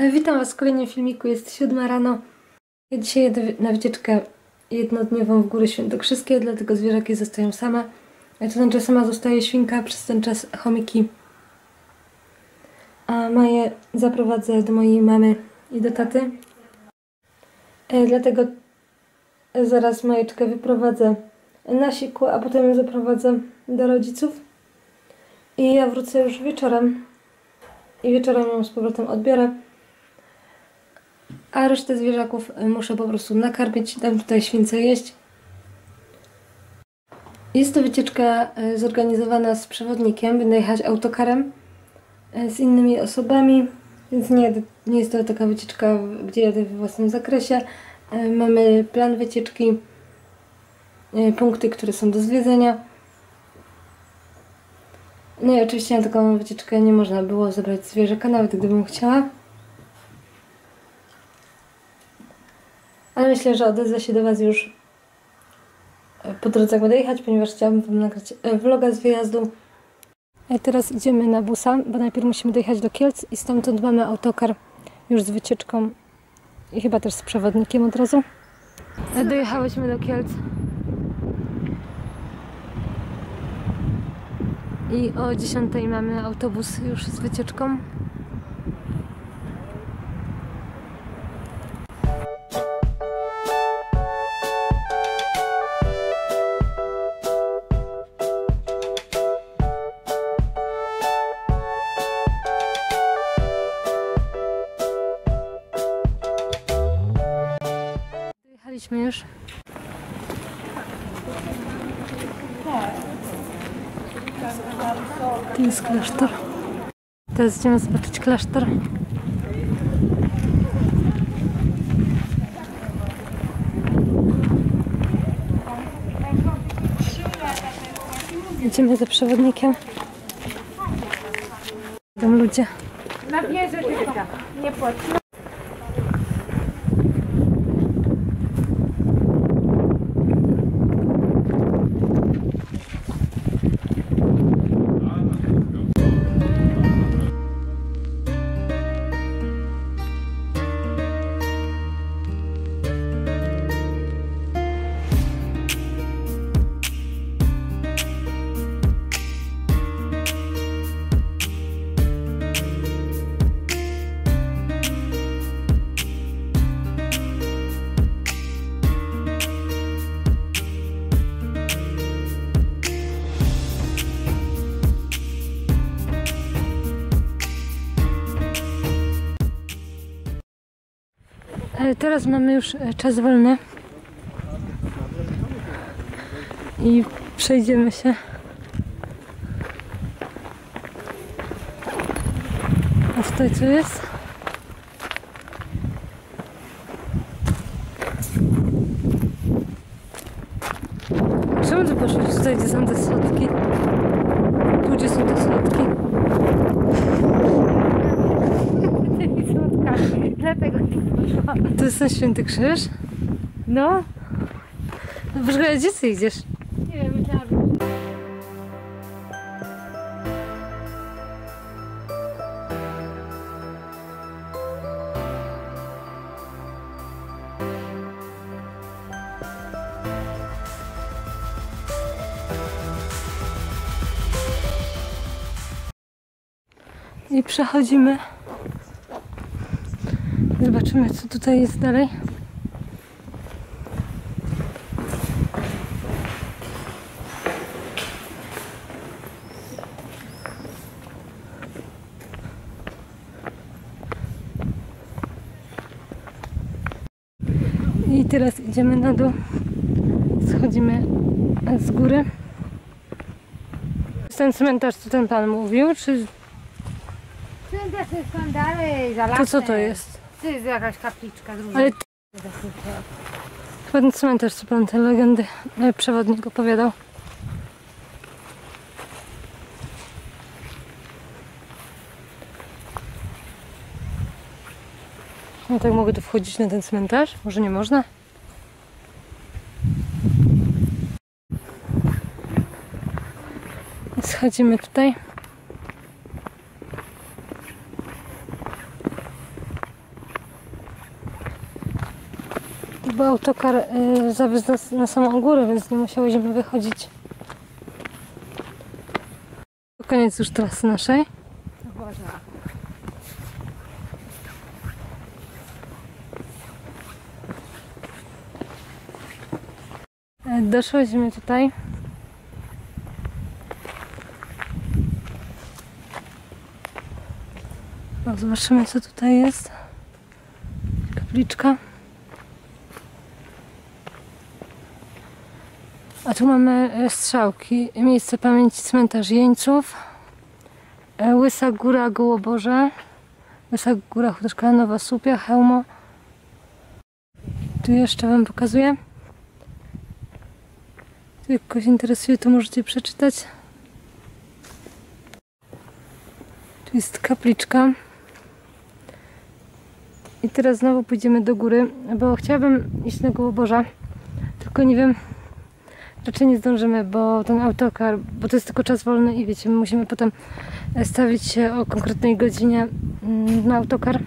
E, Witam Was w kolejnym filmiku, jest siódma rano. Ja dzisiaj na wycieczkę jednodniową w Góry Świętokrzyskie, dlatego zwierzaki zostają same. A to znaczy sama zostaje świnka, przez ten czas chomiki. A Maję zaprowadzę do mojej mamy i do taty. E, Dlatego zaraz Majeczkę wyprowadzę na siku, a potem ją zaprowadzę do rodziców. I ja wrócę już wieczorem. I wieczorem ją z powrotem odbiorę. A resztę zwierzaków y, muszę po prostu nakarmić, dam tutaj śwince jeść. Jest to wycieczka y, zorganizowana z przewodnikiem, będę jechać autokarem y, z innymi osobami, więc nie, nie jest to taka wycieczka, gdzie jadę we własnym zakresie. Mamy plan wycieczki, punkty, które są do zwiedzenia. No i oczywiście na taką wycieczkę nie można było zabrać zwierzaka, nawet gdybym chciała. Ale myślę, że odezwę się do Was już e, po drodze, jak będę jechać, ponieważ chciałabym Wam nagrać e, vloga z wyjazdu. A teraz idziemy na busa, bo najpierw musimy dojechać do Kielc i stamtąd mamy autokar już z wycieczką i chyba też z przewodnikiem od razu. E, Dojechałyśmy do Kielc. I o 10 mamy autobus już z wycieczką. Dojechaliśmy już. Tu jest klasztor. Teraz idziemy zobaczyć klasztor. Idziemy za przewodnikiem. Tam ludzie. Na wieżę tylko. Nie płacz. Teraz mamy już e, czas wolny i przejdziemy się. A tutaj co jest? Czemu ty poszłeś tutaj, gdzie są te schodki? Tu, gdzie są te? Poszłam. To jest ten święty krzyż? No. No Poczekaj, gdzie ty idziesz? Nie wiem, myślałam, I przechodzimy. Zobaczymy, co tutaj jest dalej. I teraz idziemy na dół. Schodzimy z góry. Jest ten cmentarz, co ten pan mówił, czy Wszędzie są dalej, za to co to jest? To jest jakaś kapliczka druga. Ale chyba ten cmentarz, co pan te legendy e, przewodnik opowiadał. No tak mogę tu wchodzić na ten cmentarz? Może nie można? Schodzimy tutaj. Bo autokar y, zawiózł nas na samą górę, więc nie musiałyśmy wychodzić. To koniec już trasy naszej. E, Doszłyśmy tutaj. O, zobaczymy co tutaj jest. Kapliczka. A tu mamy e, strzałki. Miejsce pamięci cmentarz jeńców. E, Łysa Góra Gołoborze. Łysa Góra Chudaszka Nowa Słupia, Hełmo. Tu jeszcze Wam pokazuję. Tu jak kogoś interesuje, to możecie przeczytać. Tu jest kapliczka. I teraz znowu pójdziemy do góry, bo chciałabym iść na Gołoborza. Tylko nie wiem, raczej nie zdążymy, bo ten autokar, bo to jest tylko czas wolny i wiecie, my musimy potem e, stawić się o konkretnej godzinie mm, na autokar.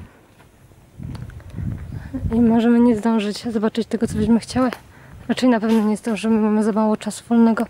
I możemy nie zdążyć zobaczyć tego, co byśmy chciały. Raczej na pewno nie zdążymy, mamy za mało czasu wolnego.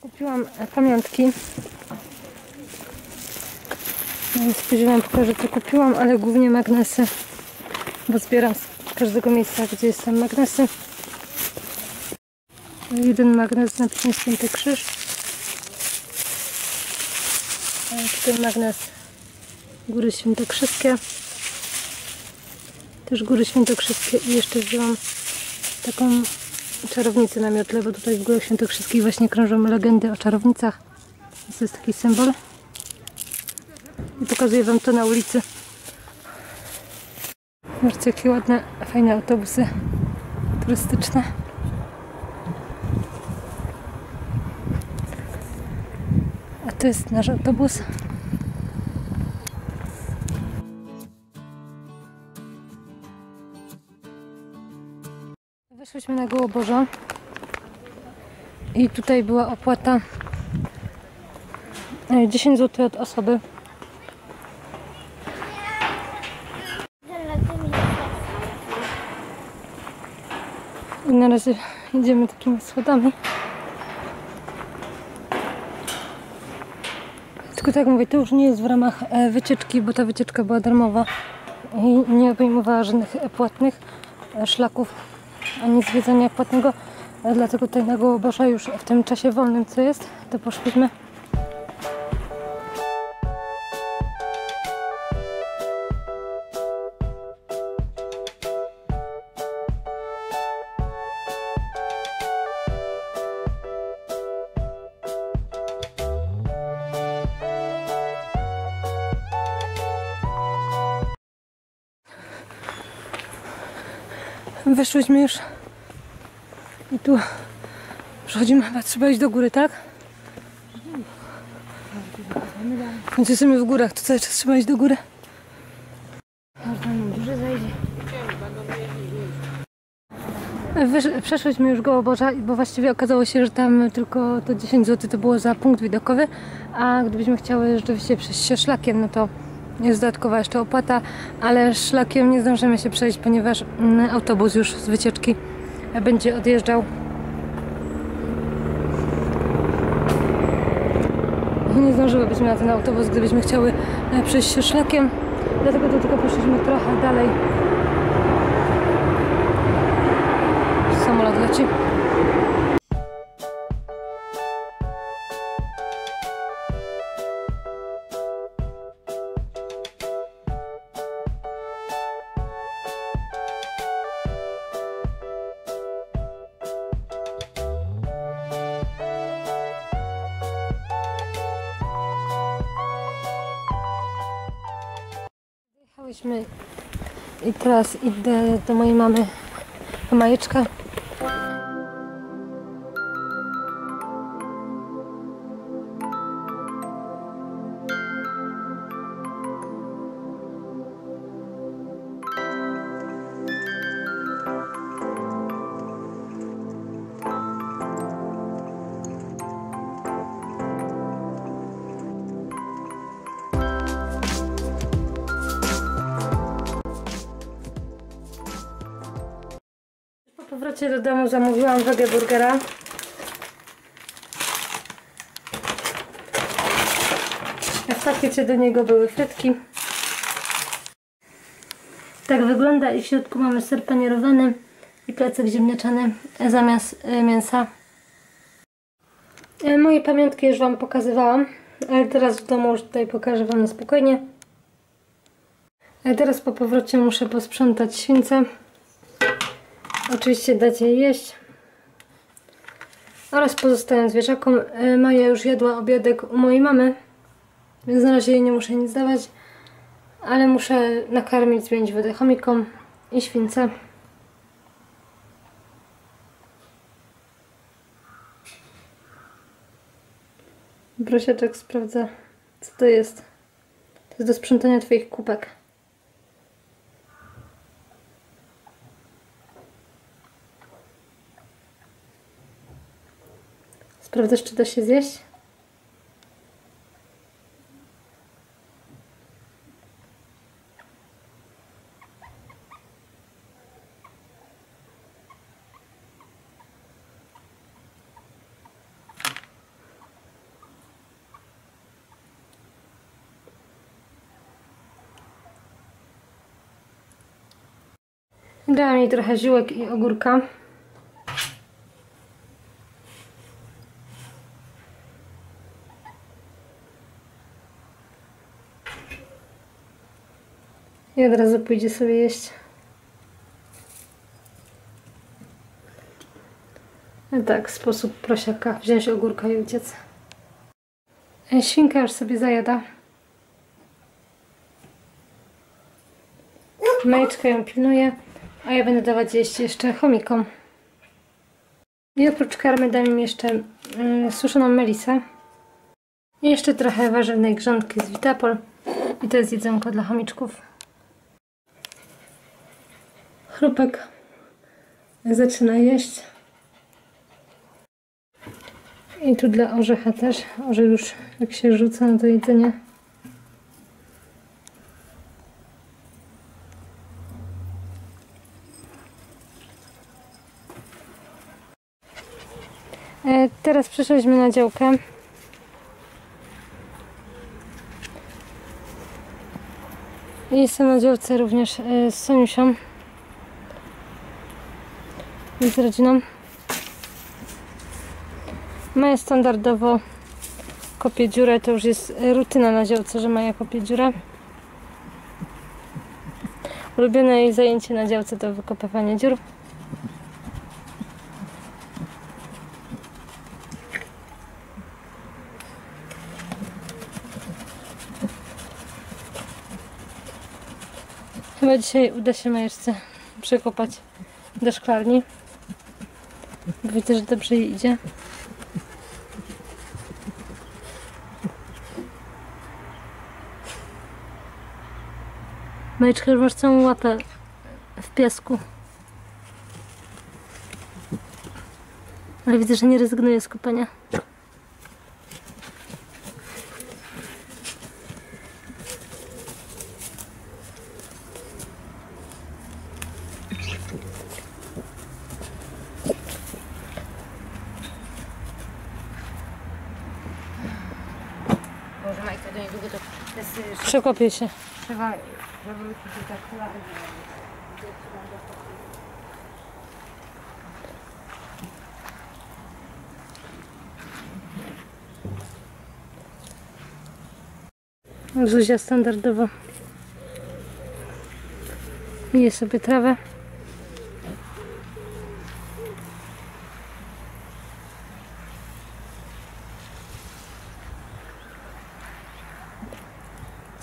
Kupiłam e, pamiątki. Nie spodziewałam pokażę co kupiłam, ale głównie magnesy. Bo zbieram z każdego miejsca, gdzie jest tam magnesy. Jeden magnes z napisem Święty Krzyż. Tutaj magnes Góry Świętokrzyskie. Też Góry Świętokrzyskie i jeszcze wzięłam taką czarownicę na miotle, bo tutaj w Górach Świętokrzyskich właśnie krążą legendy o czarownicach. To jest taki symbol. I pokazuję Wam to na ulicy. Zobaczcie, jakie ładne, fajne autobusy turystyczne. A to jest nasz autobus. Weszłyśmy na Gołoborza i tutaj była opłata e, 10 zł od osoby. I na razie idziemy takimi schodami. Tylko tak mówię, to już nie jest w ramach e, wycieczki, bo ta wycieczka była darmowa i nie obejmowała żadnych e, płatnych e, szlaków ani zwiedzania płatnego. Dlatego tutaj na już w tym czasie wolnym, co jest, to poszliśmy. Wyszłyśmy już i tu przechodzimy, chyba trzeba iść do góry, tak? W końcu jesteśmy w górach, to cały czas trzeba iść do góry. Duże zajdzie. Wysz, przeszłyśmy już Gołoborza, bo właściwie okazało się, że tam tylko to 10 zł to było za punkt widokowy, a gdybyśmy chciały rzeczywiście przejść się szlakiem, no to jest dodatkowa jeszcze opłata, ale szlakiem nie zdążymy się przejść, ponieważ mm, autobus już z wycieczki będzie odjeżdżał. Nie zdążyłybyśmy na ten autobus, gdybyśmy chciały e, przejść się szlakiem, dlatego do tego poszliśmy trochę dalej. Samolot leci. Jechałyśmy I teraz idę do mojej mamy po majeczkę. Powrocie do domu zamówiłam wege burgera. W pakiecie do niego były frytki. Tak wygląda i w środku mamy ser panierowany i placek ziemniaczany zamiast y, mięsa. Y, Moje pamiątki już Wam pokazywałam, ale teraz w domu już tutaj pokażę Wam na spokojnie. A teraz po powrocie muszę posprzątać śwince. Oczywiście dać jej jeść. Oraz pozostałym zwierzakom. E, Maja już jadła obiadek u mojej mamy, więc na razie jej nie muszę nic dawać. Ale muszę nakarmić, zmienić wodę chomikom i śwince. Prosiaczek sprawdza, co to jest. To jest do sprzątania Twoich kubek. Sprawdzasz, czy da się zjeść? Dałam jej trochę ziółek i ogórka. I od razu pójdzie sobie jeść. No tak, sposób prosiaka. Wziąć ogórka i uciec. Świnka już sobie zajada. Majeczka ją pilnuje, a ja będę dawać jeść jeszcze chomikom. I oprócz karmy dam im jeszcze y, suszoną melisę. I jeszcze trochę warzywnej grządki z Vitapol. I to jest jedzonko dla chomiczków. Chrupek zaczyna jeść. I tu dla orzecha też. Orzech już jak się rzuca na to jedzenie. E, Teraz przyszliśmy na działkę. I Jestem na działce również e, z Soniusią. Z rodziną. Maja standardowo kopie dziurę. To już jest rutyna na działce, że Maja kopie dziurę. Ulubione jej zajęcie na działce to wykopywanie dziur. Chyba dzisiaj uda się Majeczce przekopać do szklarni. Widzę, że dobrze idzie. Majeczka, już masz całą łapę w piasku. Ale widzę, że nie rezygnuje z kopania. Boże, Majka, do niedługo to jest Przekopię się. trzeba zawrócić i tak. Zuzia standardowo je sobie trawę.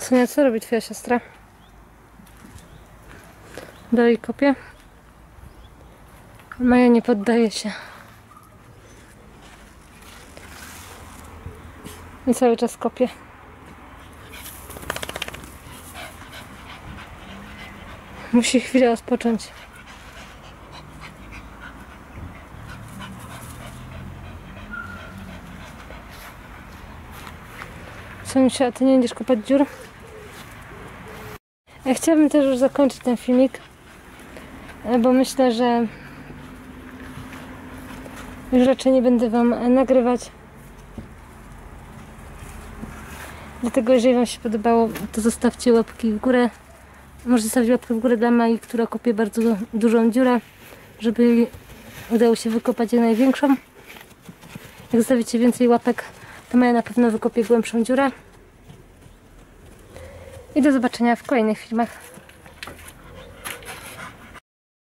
Sonia, co robi twoja siostra? Dalej kopię. Maja nie poddaje się. I cały czas kopię. Musi chwilę odpocząć. Co mi się, a ty nie będziesz kopać dziur? Ja chciałabym też już zakończyć ten filmik, e, bo myślę, że już raczej nie będę Wam e, nagrywać. Dlatego jeżeli Wam się podobało, to zostawcie łapki w górę. Może zostawić łapkę w górę dla Mai, która kopie bardzo dużą dziurę, żeby udało się wykopać jak największą. Jak zostawicie więcej łapek, to Maja na pewno wykopie głębszą dziurę. I do zobaczenia w kolejnych filmach.